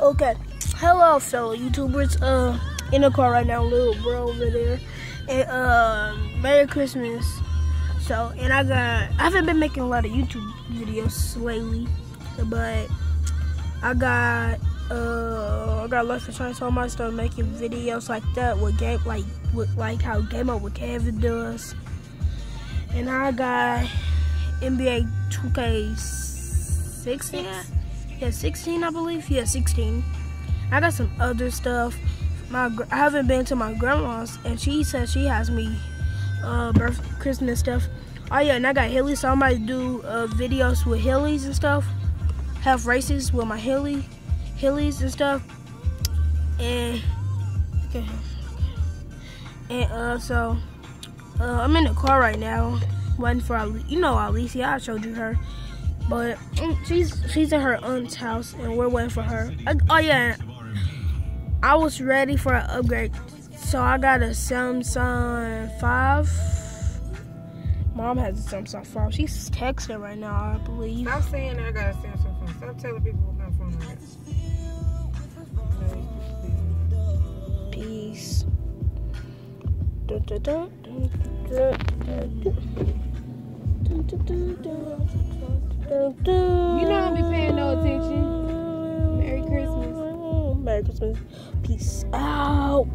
Okay. Hello, fellow YouTubers. Uh, in the car right now, little bro over there. And uh, Merry Christmas. So, and I got, I haven't been making a lot of YouTube videos lately, but I got, uh, I got Life and Shine, so I might start making videos like that with game, like, with like how Game Up with Kevin does. And I got NBA 2K16. Yeah, 16, I believe. Yeah, 16. I got some other stuff. My I haven't been to my grandma's, and she says she has me uh, birth Christmas stuff. Oh yeah, and I got Heely, so I might do uh, videos with Heelys and stuff. Have races with my Heely, Heelys and stuff. And okay, and uh, so uh, I'm in the car right now, waiting for Ali you know Alicia. I showed you her, but mm, she's she's at her aunt's house, and we're waiting for her. I, oh yeah, I was ready for an upgrade, so I got a Samsung 5. Mom has a Samsung 5. She's texting right now, I believe. Stop saying I got a Samsung phone. Stop telling people what of phone I got. Peace. Dun, dun, dun, do. You know I be paying no attention. Merry Christmas. Merry Christmas. Peace out.